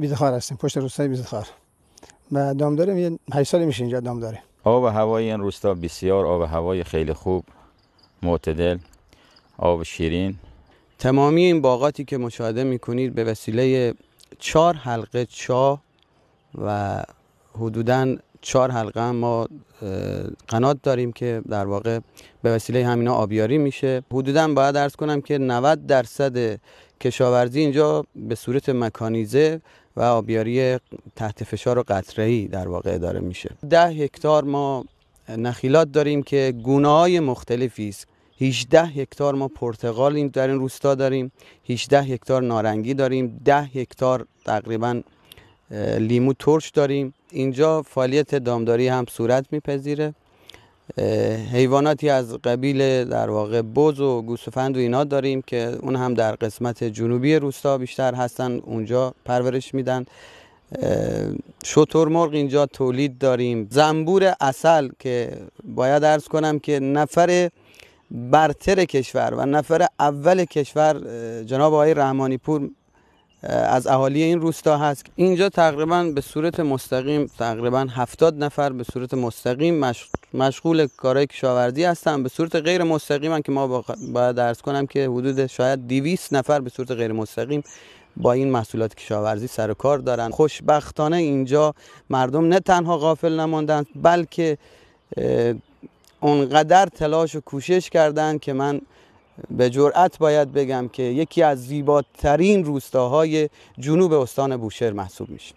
بیزخار هستیم پشت روستای بیزخار و دام داریم یه 8 سال میشه اینجا دام داریم آب و هوای این روستا بسیار آب و هوای خیلی خوب معتدل آب شیرین. تمامی این باغاتی که مشاهده می‌کنید به وسیله چهار حلقه چاه و حدوداً چهار حلقه هم ما قنات داریم که در واقع به وسیله همینا آبیاری میشه. حدودا باید ارز کنم که 90 درصد کشاورزی اینجا به صورت مکانیزه و آبیاری تحت فشار و قطره‌ای در واقع اداره میشه. ده هکتار ما نخیلات داریم که گونه های مختلفی است. 18 هکتار ما پرتقال در این روستا داریم. 18 هکتار نارنگی داریم. 10 هکتار تقریبا لیمو ترش داریم. اینجا فعالیت دامداری هم صورت میپذیره. حیواناتی از قبیل در واقع بز و گوسفند و اینا داریم که اون هم در قسمت جنوبی روستا بیشتر هستن اونجا پرورش میدن. مرغ اینجا تولید داریم. زنبور اصل که باید ارز کنم که نفر برتر کشور و نفر اول کشور جناب آقای رحمانی پور از اهالی این روستا هست. اینجا تقریبا به صورت مستقیم تقریبا 70 نفر به صورت مستقیم مشغول کارهای کشاورزی هستن به صورت غیر مستقیم که ما باید درس کنم که حدود شاید 200 نفر به صورت غیر مستقیم با این محصولات کشاورزی سر و کار دارن. خوشبختانه اینجا مردم نه تنها غافل نماندن بلکه اونقدر تلاش و کوشش کردند که من به جرأت باید بگم که یکی از زیباترین روستاهای جنوب استان بوشهر محسوب میشه.